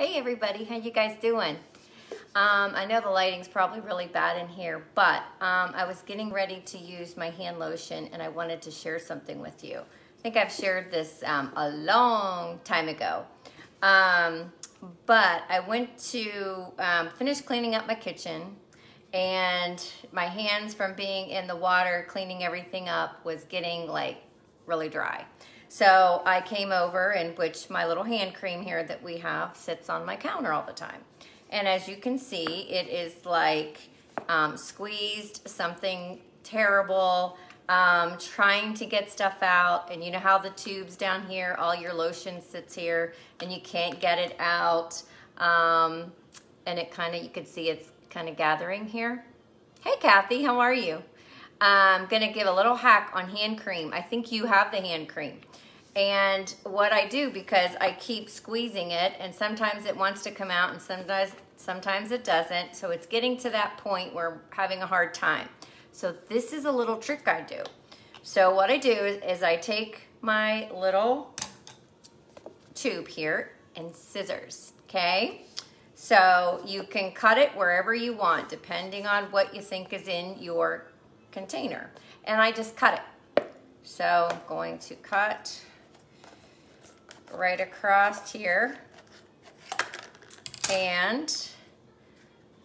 Hey everybody, how you guys doing? Um, I know the lighting's probably really bad in here, but um, I was getting ready to use my hand lotion and I wanted to share something with you. I think I've shared this um, a long time ago. Um, but I went to um, finish cleaning up my kitchen and my hands from being in the water cleaning everything up was getting like really dry. So I came over in which my little hand cream here that we have sits on my counter all the time. And as you can see, it is like um, squeezed something terrible, um, trying to get stuff out. And you know how the tubes down here, all your lotion sits here and you can't get it out. Um, and it kind of, you can see it's kind of gathering here. Hey Kathy, how are you? I'm gonna give a little hack on hand cream. I think you have the hand cream. And what I do, because I keep squeezing it, and sometimes it wants to come out and sometimes, sometimes it doesn't. So it's getting to that point where I'm having a hard time. So this is a little trick I do. So what I do is, is I take my little tube here and scissors, okay? So you can cut it wherever you want, depending on what you think is in your container. And I just cut it. So I'm going to cut right across here. And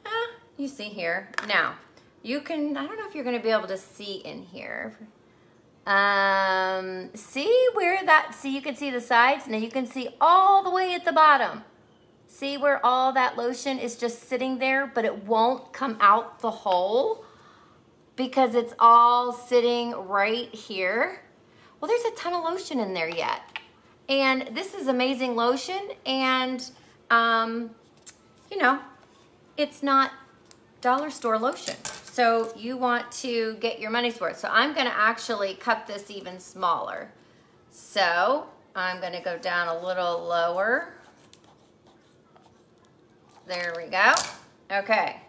uh, you see here. Now, you can, I don't know if you're gonna be able to see in here. Um, see where that, see you can see the sides? Now you can see all the way at the bottom. See where all that lotion is just sitting there, but it won't come out the hole because it's all sitting right here. Well, there's a ton of lotion in there yet. And this is amazing lotion and, um, you know, it's not dollar store lotion. So you want to get your money's worth. So I'm gonna actually cut this even smaller. So I'm gonna go down a little lower. There we go. Okay.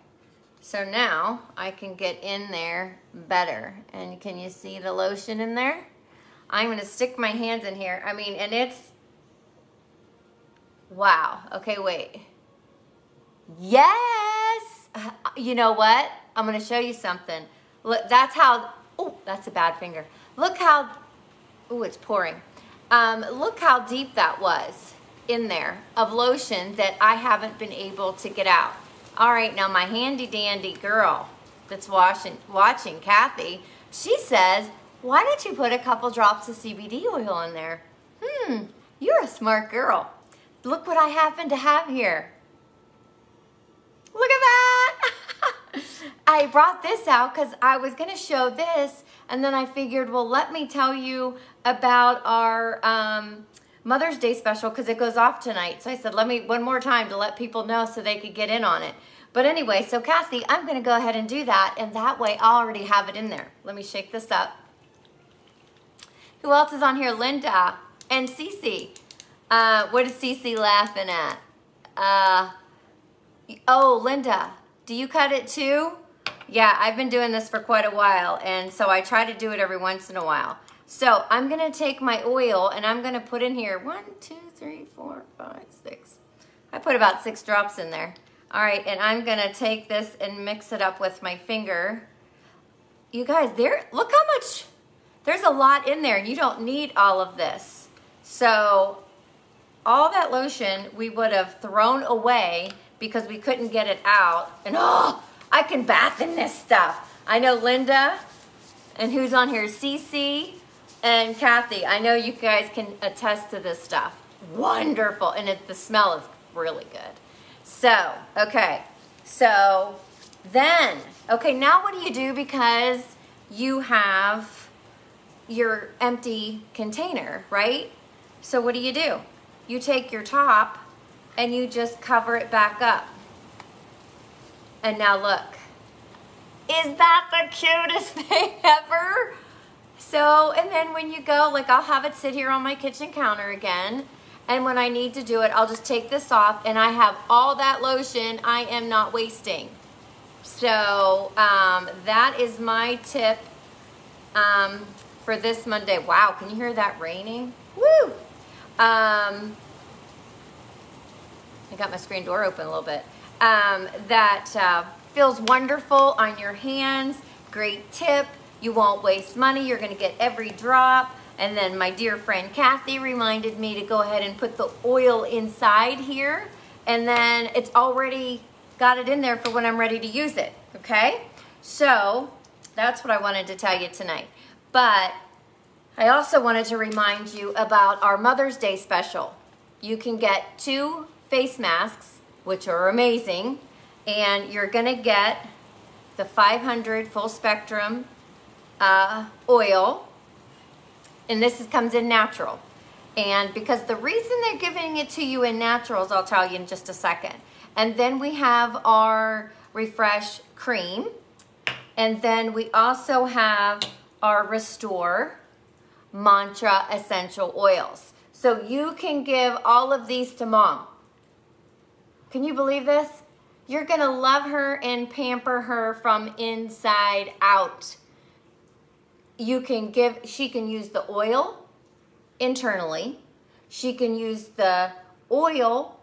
So now I can get in there better. And can you see the lotion in there? I'm gonna stick my hands in here. I mean, and it's, wow. Okay, wait. Yes! You know what? I'm gonna show you something. Look, that's how, oh, that's a bad finger. Look how, oh, it's pouring. Um, look how deep that was in there of lotion that I haven't been able to get out. All right, now my handy dandy girl that's watching, watching Kathy, she says, why don't you put a couple drops of CBD oil in there? Hmm, you're a smart girl. Look what I happen to have here. Look at that. I brought this out because I was going to show this and then I figured, well, let me tell you about our um, Mother's Day special because it goes off tonight. So I said, let me one more time to let people know so they could get in on it. But anyway, so Kathy, I'm going to go ahead and do that and that way I already have it in there. Let me shake this up. Who else is on here? Linda and Cece. Uh, what is Cece laughing at? Uh, oh, Linda, do you cut it too? Yeah, I've been doing this for quite a while, and so I try to do it every once in a while. So I'm gonna take my oil and I'm gonna put in here one, two, three, four, five, six. I put about six drops in there. All right, and I'm gonna take this and mix it up with my finger. You guys, there, look how much there's a lot in there and you don't need all of this. So all that lotion we would have thrown away because we couldn't get it out. And oh, I can bath in this stuff. I know Linda and who's on here, Cece and Kathy. I know you guys can attest to this stuff. Wonderful. And it, the smell is really good. So, okay. So then, okay, now what do you do because you have your empty container, right? So what do you do? You take your top and you just cover it back up. And now look. Is that the cutest thing ever? So, and then when you go, like I'll have it sit here on my kitchen counter again. And when I need to do it, I'll just take this off and I have all that lotion I am not wasting. So um, that is my tip. Um, for this Monday. Wow, can you hear that raining? Woo! Um, I got my screen door open a little bit. Um, that uh, feels wonderful on your hands. Great tip. You won't waste money. You're going to get every drop. And then my dear friend Kathy reminded me to go ahead and put the oil inside here. And then it's already got it in there for when I'm ready to use it. Okay? So that's what I wanted to tell you tonight. But I also wanted to remind you about our Mother's Day special. You can get two face masks, which are amazing, and you're gonna get the 500 full spectrum uh, oil, and this is, comes in natural. And because the reason they're giving it to you in naturals, I'll tell you in just a second. And then we have our Refresh Cream. And then we also have our Restore Mantra Essential Oils. So you can give all of these to mom. Can you believe this? You're gonna love her and pamper her from inside out. You can give, she can use the oil internally. She can use the oil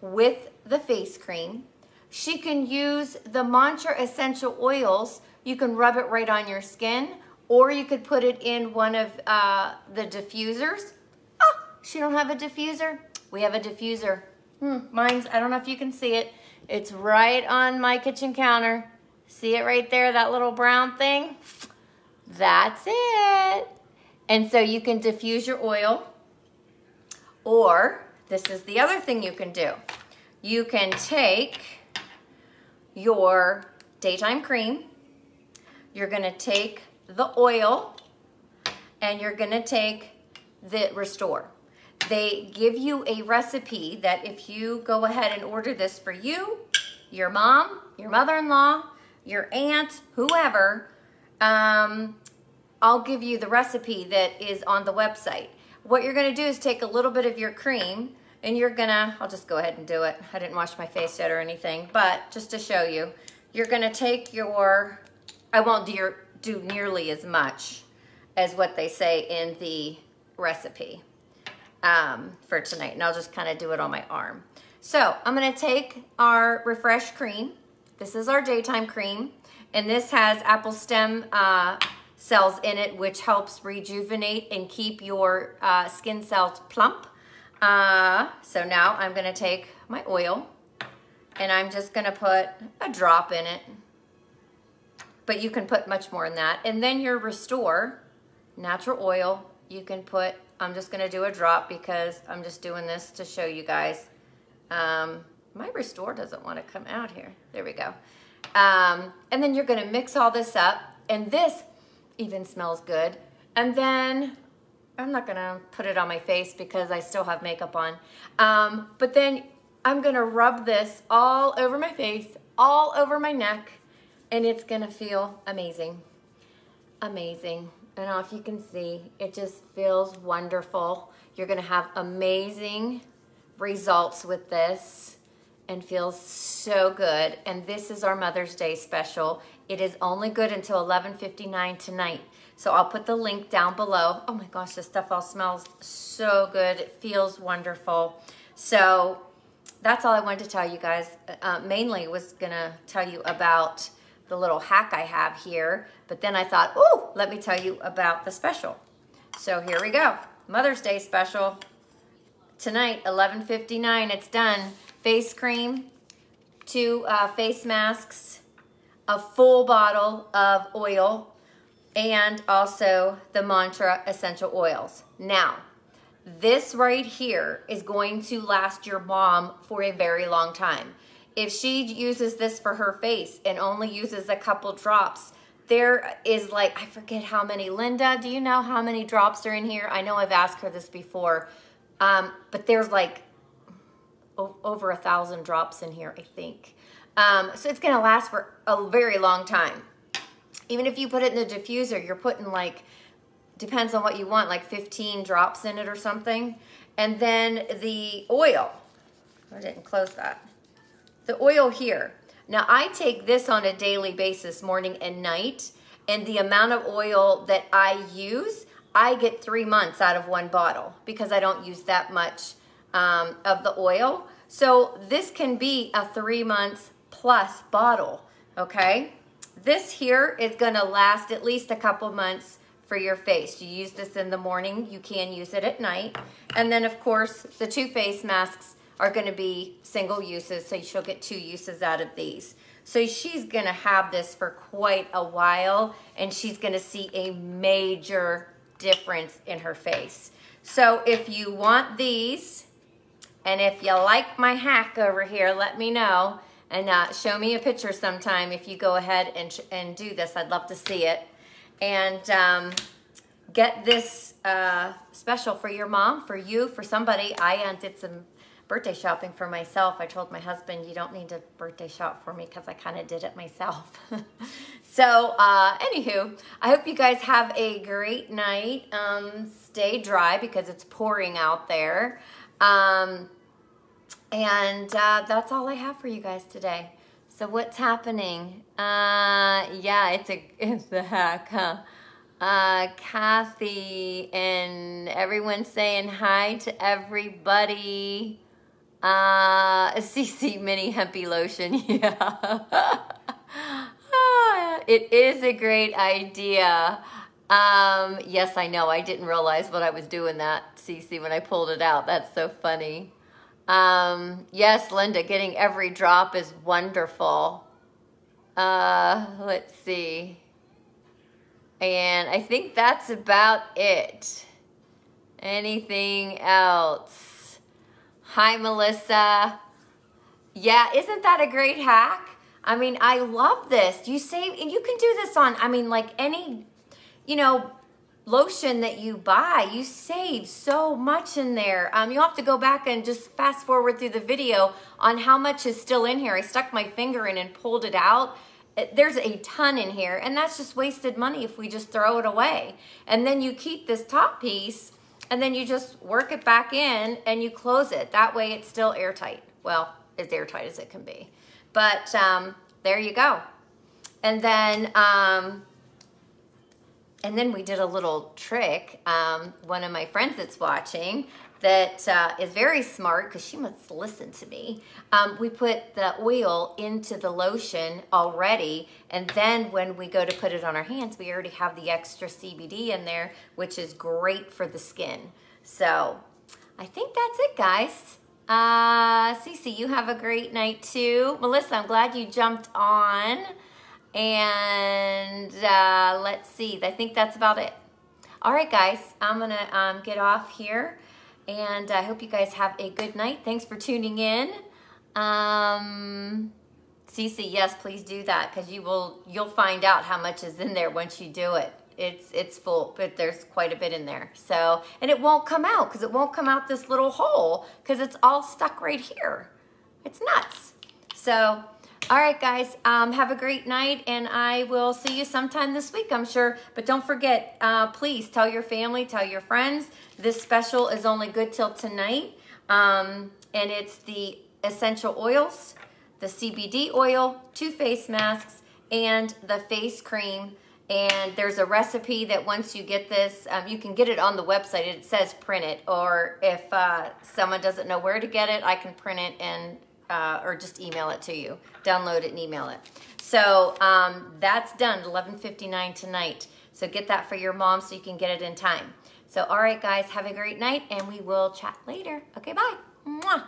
with the face cream. She can use the Mantra essential oils. You can rub it right on your skin or you could put it in one of uh, the diffusers. Oh, she don't have a diffuser? We have a diffuser. Hmm, mine's, I don't know if you can see it. It's right on my kitchen counter. See it right there, that little brown thing? That's it. And so you can diffuse your oil or this is the other thing you can do. You can take your daytime cream, you're gonna take the oil, and you're gonna take the Restore. They give you a recipe that if you go ahead and order this for you, your mom, your mother-in-law, your aunt, whoever, um, I'll give you the recipe that is on the website. What you're gonna do is take a little bit of your cream and you're gonna, I'll just go ahead and do it. I didn't wash my face yet or anything, but just to show you, you're gonna take your, I won't do, do nearly as much as what they say in the recipe um, for tonight. And I'll just kind of do it on my arm. So I'm gonna take our Refresh Cream. This is our daytime cream. And this has apple stem uh, cells in it, which helps rejuvenate and keep your uh, skin cells plump. Uh, so now I'm gonna take my oil and I'm just gonna put a drop in it. But you can put much more in that. And then your Restore natural oil, you can put, I'm just gonna do a drop because I'm just doing this to show you guys. Um, my Restore doesn't wanna come out here. There we go. Um, and then you're gonna mix all this up. And this even smells good. And then I'm not gonna put it on my face because I still have makeup on. Um, but then I'm gonna rub this all over my face, all over my neck, and it's gonna feel amazing. Amazing. I don't know if you can see, it just feels wonderful. You're gonna have amazing results with this and feels so good. And this is our Mother's Day special. It is only good until 11.59 tonight. So I'll put the link down below. Oh my gosh, this stuff all smells so good. It feels wonderful. So that's all I wanted to tell you guys. Uh, mainly was gonna tell you about the little hack I have here, but then I thought, oh, let me tell you about the special. So here we go. Mother's Day special. Tonight, 11.59, it's done. Face cream, two uh, face masks, a full bottle of oil, and also the Mantra essential oils. Now, this right here is going to last your mom for a very long time. If she uses this for her face and only uses a couple drops, there is like, I forget how many. Linda, do you know how many drops are in here? I know I've asked her this before, um, but there's like over a thousand drops in here, I think. Um, so it's gonna last for a very long time. Even if you put it in the diffuser, you're putting like, depends on what you want, like 15 drops in it or something. And then the oil, I didn't close that. The oil here. Now I take this on a daily basis, morning and night, and the amount of oil that I use, I get three months out of one bottle because I don't use that much um, of the oil. So this can be a three months plus bottle, okay? This here is gonna last at least a couple months for your face. You use this in the morning, you can use it at night. And then of course, the two face masks are gonna be single uses, so she'll get two uses out of these. So she's gonna have this for quite a while and she's gonna see a major difference in her face. So if you want these, and if you like my hack over here, let me know and uh, show me a picture sometime if you go ahead and, and do this. I'd love to see it. And um, get this uh, special for your mom, for you, for somebody. I uh, did some birthday shopping for myself. I told my husband, you don't need to birthday shop for me because I kind of did it myself. so, uh, anywho, I hope you guys have a great night. Um, stay dry because it's pouring out there. Um, and uh, that's all I have for you guys today. So what's happening? Uh, yeah, it's a it's the hack, huh? Uh, Kathy and everyone saying hi to everybody. Uh, Cece Mini Hempy Lotion, yeah. Ah, it is a great idea. Um, yes, I know. I didn't realize what I was doing that, Cece, when I pulled it out. That's so funny. Um, yes, Linda, getting every drop is wonderful. Uh, let's see. And I think that's about it. Anything else? Hi, Melissa. Yeah, isn't that a great hack? I mean, I love this. You save, and you can do this on, I mean, like any, you know, lotion that you buy, you save so much in there. Um, you'll have to go back and just fast forward through the video on how much is still in here. I stuck my finger in and pulled it out. There's a ton in here, and that's just wasted money if we just throw it away. And then you keep this top piece, and then you just work it back in and you close it. That way it's still airtight. Well, as airtight as it can be. But um, there you go. And then um, and then we did a little trick. Um, one of my friends that's watching that uh, is very smart because she must listen to me. Um, we put the oil into the lotion already, and then when we go to put it on our hands, we already have the extra CBD in there, which is great for the skin. So I think that's it, guys. Uh, Cece, you have a great night too. Melissa, I'm glad you jumped on. And uh, let's see, I think that's about it. All right, guys, I'm gonna um, get off here and I hope you guys have a good night. Thanks for tuning in. Um, Cece, yes, please do that because you will, you'll find out how much is in there once you do it. It's, it's full, but there's quite a bit in there. So, and it won't come out because it won't come out this little hole because it's all stuck right here. It's nuts. So, all right, guys, um, have a great night, and I will see you sometime this week, I'm sure. But don't forget, uh, please tell your family, tell your friends. This special is only good till tonight, um, and it's the essential oils, the CBD oil, two face masks, and the face cream. And there's a recipe that once you get this, um, you can get it on the website. It says print it, or if uh, someone doesn't know where to get it, I can print it and uh, or just email it to you. Download it and email it. So um, that's done, 11.59 tonight. So get that for your mom so you can get it in time. So all right, guys, have a great night, and we will chat later. Okay, bye. Mwah.